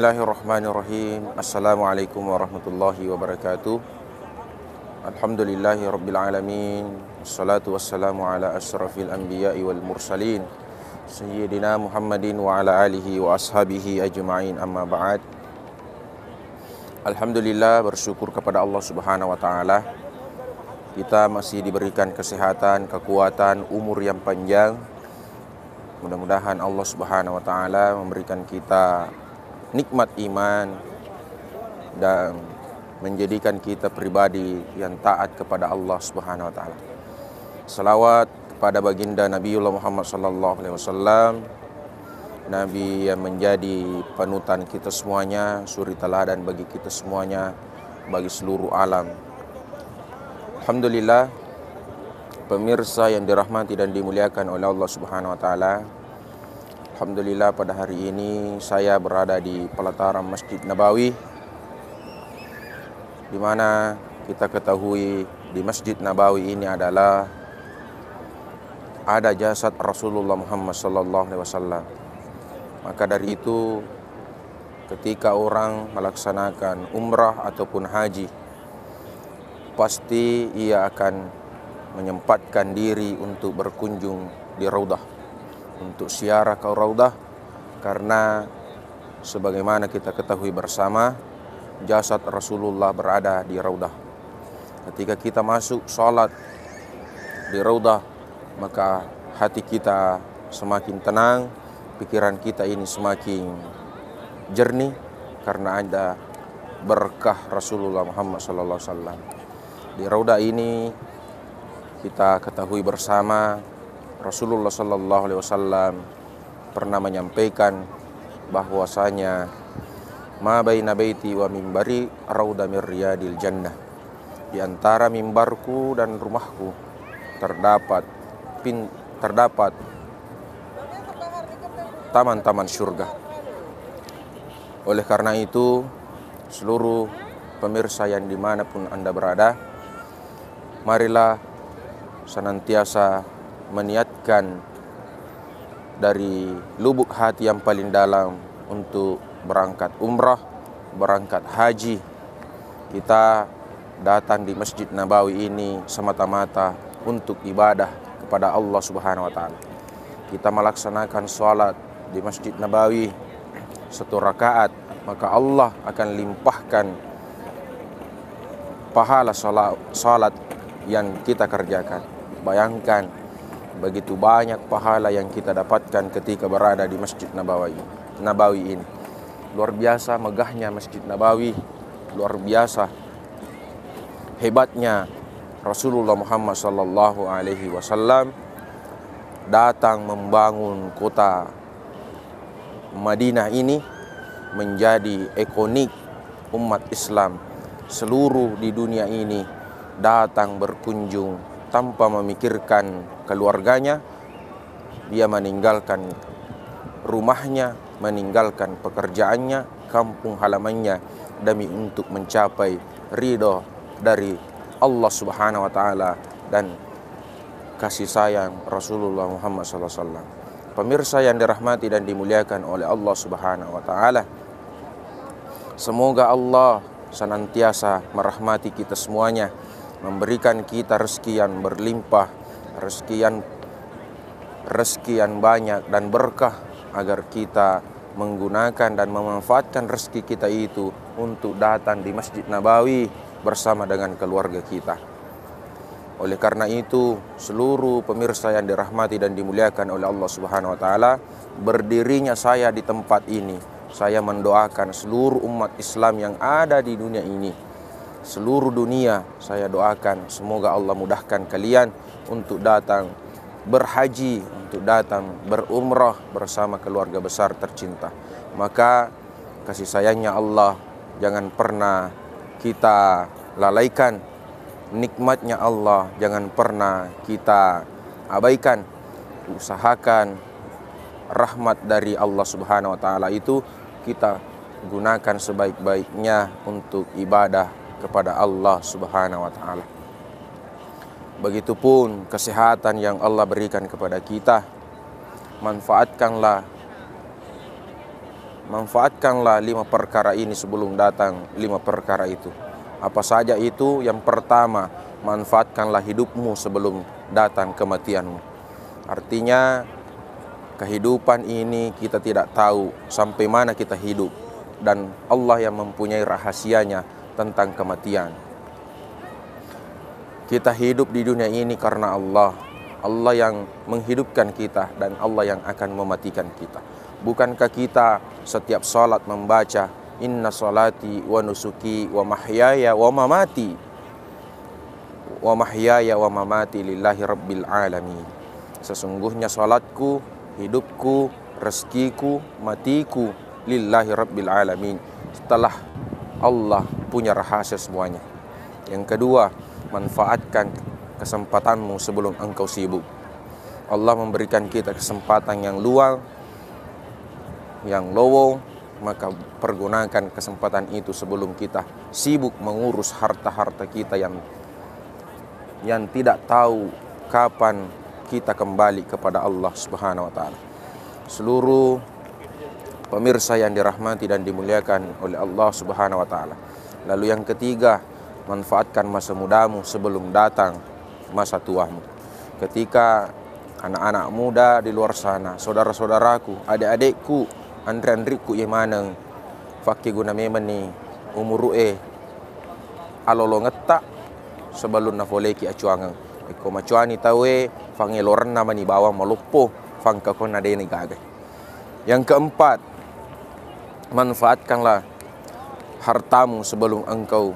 Bismillahirrahmanirrahim. Assalamualaikum warahmatullahi wabarakatuh. Alhamdulillahi rabbil alamin. Assalatu wassalamu ala asrafil anbiya'i wal mursalin. Sayyidina Muhammadin wa ala alihi wa ashabihi ajma'in. Amma ba'd. Alhamdulillah bersyukur kepada Allah subhanahu wa ta'ala. Kita masih diberikan kesehatan, kekuatan, umur yang panjang. Mudah-mudahan Allah subhanahu wa ta'ala memberikan kita nikmat iman dan menjadikan kita pribadi yang taat kepada Allah Subhanahu wa taala. Salawat kepada baginda Nabiullah Muhammad sallallahu alaihi wasallam Nabi yang menjadi panutan kita semuanya, suri teladan bagi kita semuanya, bagi seluruh alam. Alhamdulillah, pemirsa yang dirahmati dan dimuliakan oleh Allah Subhanahu wa taala, Alhamdulillah pada hari ini saya berada di pelataran Masjid Nabawi di mana kita ketahui di Masjid Nabawi ini adalah ada jasad Rasulullah Muhammad sallallahu alaihi wasallam. Maka dari itu ketika orang melaksanakan umrah ataupun haji pasti ia akan menyempatkan diri untuk berkunjung di Raudah untuk siarah ke Raudah karena sebagaimana kita ketahui bersama jasad Rasulullah berada di Raudah. Ketika kita masuk sholat di Raudah maka hati kita semakin tenang, pikiran kita ini semakin jernih karena ada berkah Rasulullah Muhammad SAW. Di Raudah ini kita ketahui bersama Rasulullah Sallallahu Alaihi Wasallam pernah menyampaikan bahwasanya ma baina baiti wa mimbari rauda min riyadil jannah. Di antara mimbarku dan rumahku terdapat pin, terdapat taman-taman surga oleh karena itu seluruh pemirsa yang di mana pun anda berada marilah senantiasa meniatkan dari lubuk hati yang paling dalam untuk berangkat umrah, berangkat haji. Kita datang di Masjid Nabawi ini semata-mata untuk ibadah kepada Allah Subhanahu wa taala. Kita melaksanakan sholat di Masjid Nabawi satu rakaat, maka Allah akan limpahkan pahala sholat yang kita kerjakan. Bayangkan begitu banyak pahala yang kita dapatkan ketika berada di Masjid Nabawi. Nabawi ini luar biasa megahnya Masjid Nabawi, luar biasa hebatnya Rasulullah Muhammad sallallahu alaihi wasallam datang membangun kota Madinah ini menjadi ikonik umat Islam seluruh di dunia ini datang berkunjung tanpa memikirkan keluarganya, dia meninggalkan rumahnya, meninggalkan pekerjaannya, kampung halamannya demi untuk mencapai ridho dari Allah Subhanahu wa taala dan kasih sayang Rasulullah Muhammad SAW. Pemirsa yang dirahmati dan dimuliakan oleh Allah Subhanahu wa taala. Semoga Allah senantiasa merahmati kita semuanya memberikan kita rezeki yang berlimpah, rezeki yang rezeki yang banyak dan berkah agar kita menggunakan dan memanfaatkan rezeki kita itu untuk datang di Masjid Nabawi bersama dengan keluarga kita. Oleh karena itu, seluruh pemirsa yang dirahmati dan dimuliakan oleh Allah Subhanahu wa taala, berdirinya saya di tempat ini, saya mendoakan seluruh umat Islam yang ada di dunia ini seluruh dunia saya doakan. Semoga Allah mudahkan kalian untuk datang berhaji untuk datang berumrah bersama keluarga besar tercinta. Maka kasih sayangnya Allah jangan pernah kita lalaikan. Nikmatnya Allah jangan pernah kita abaikan. Usahakan rahmat dari Allah Subhanahu wa taala itu kita gunakan sebaik-baiknya untuk ibadah kepada Allah Subhanahu wa taala. Begitupun kesehatan yang Allah berikan kepada kita, manfaatkanlah manfaatkanlah lima perkara ini sebelum datang lima perkara itu. Apa saja itu? Yang pertama, manfaatkanlah hidupmu sebelum datang kematianmu. Artinya, kehidupan ini kita tidak tahu sampai mana kita hidup, dan Allah yang mempunyai rahasianya tentang kematian. Kita hidup di dunia ini karena Allah. Allah yang menghidupkan kita dan Allah yang akan mematikan kita. Bukankah kita setiap salat membaca Inna salati wa nusuki wa mahyaya wa mamati wa mahyaya wa mamati lillahi rabbil alamin. Sesungguhnya salatku, hidupku, rezekiku, matiku lillahi rabbil alamin. Setelah Allah punya rahasia semuanya. Yang kedua, manfaatkan kesempatanmu sebelum engkau sibuk. Allah memberikan kita kesempatan yang luang, yang lowong, maka pergunakan kesempatan itu sebelum kita sibuk mengurus harta-harta kita yang yang tidak tahu kapan kita kembali kepada Allah Subhanahu wa taala. Seluruh pemirsa yang dirahmati dan dimuliakan oleh Allah Subhanahu wa taala. Lalu yang ketiga, manfaatkan masa mudamu sebelum datang masa tuamu. Ketika anak-anak muda di luar sana, saudara-saudaraku, adik-adikku Andre Andriku ye maneng fakki guna memen ni umuru e alolo ngetta sebelum na foleki acuangan iko macuani tawe fange loran nama ni bawang malupo fangka kona deni gaga yang keempat manfaatkanlah hartamu sebelum engkau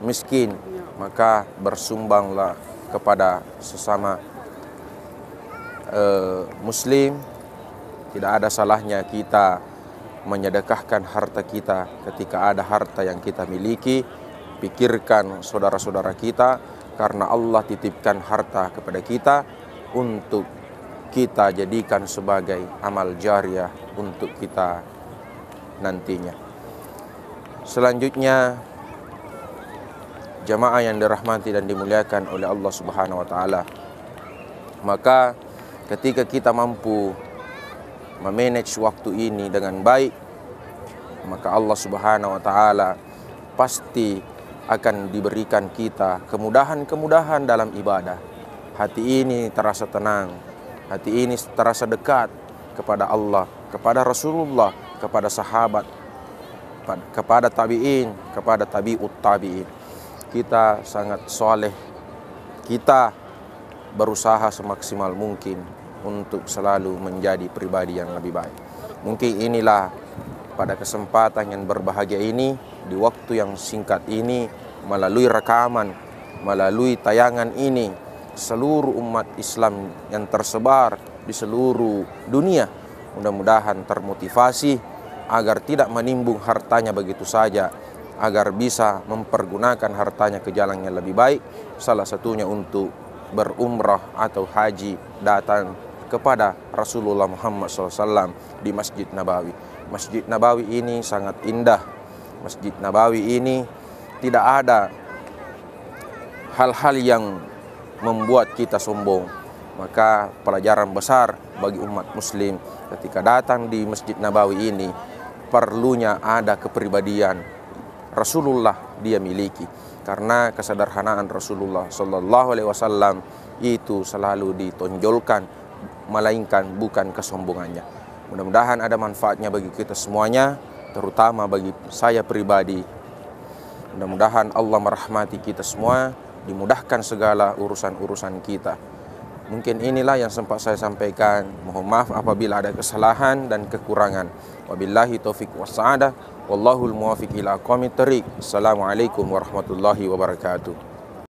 miskin maka bersumbanglah kepada sesama uh, muslim tidak ada salahnya kita menyedekahkan harta kita ketika ada harta yang kita miliki. Pikirkan saudara-saudara kita karena Allah titipkan harta kepada kita untuk kita jadikan sebagai amal jariah untuk kita nantinya. Selanjutnya jamaah yang dirahmati dan dimuliakan oleh Allah Subhanahu wa taala. Maka ketika kita mampu memanage waktu ini dengan baik, maka Allah Subhanahu wa taala pasti akan diberikan kita kemudahan-kemudahan dalam ibadah. Hati ini terasa tenang, hati ini terasa dekat kepada Allah, kepada Rasulullah, kepada sahabat, kepada tabi'in, kepada tabi'ut tabi'in. Kita sangat soleh, kita berusaha semaksimal mungkin untuk selalu menjadi pribadi yang lebih baik. Mungkin inilah pada kesempatan yang berbahagia ini, di waktu yang singkat ini, melalui rekaman, melalui tayangan ini, seluruh umat Islam yang tersebar di seluruh dunia mudah-mudahan termotivasi agar tidak menimbung hartanya begitu saja agar bisa mempergunakan hartanya ke jalan yang lebih baik salah satunya untuk berumrah atau haji datang kepada Rasulullah Muhammad SAW di Masjid Nabawi. Masjid Nabawi ini sangat indah. Masjid Nabawi ini tidak ada hal-hal yang membuat kita sombong. Maka pelajaran besar bagi umat muslim ketika datang di Masjid Nabawi ini perlunya ada kepribadian Rasulullah dia miliki karena kesederhanaan Rasulullah Sallallahu Alaihi Wasallam itu selalu ditonjolkan melainkan bukan kesombongannya. Mudah-mudahan ada manfaatnya bagi kita semuanya, terutama bagi saya pribadi. Mudah-mudahan Allah merahmati kita semua, dimudahkan segala urusan-urusan kita. Mungkin inilah yang sempat saya sampaikan. Mohon maaf apabila ada kesalahan dan kekurangan. Wabillahi taufik wassa'adah. Wallahul muwafiq ila aqwamit Assalamualaikum warahmatullahi wabarakatuh.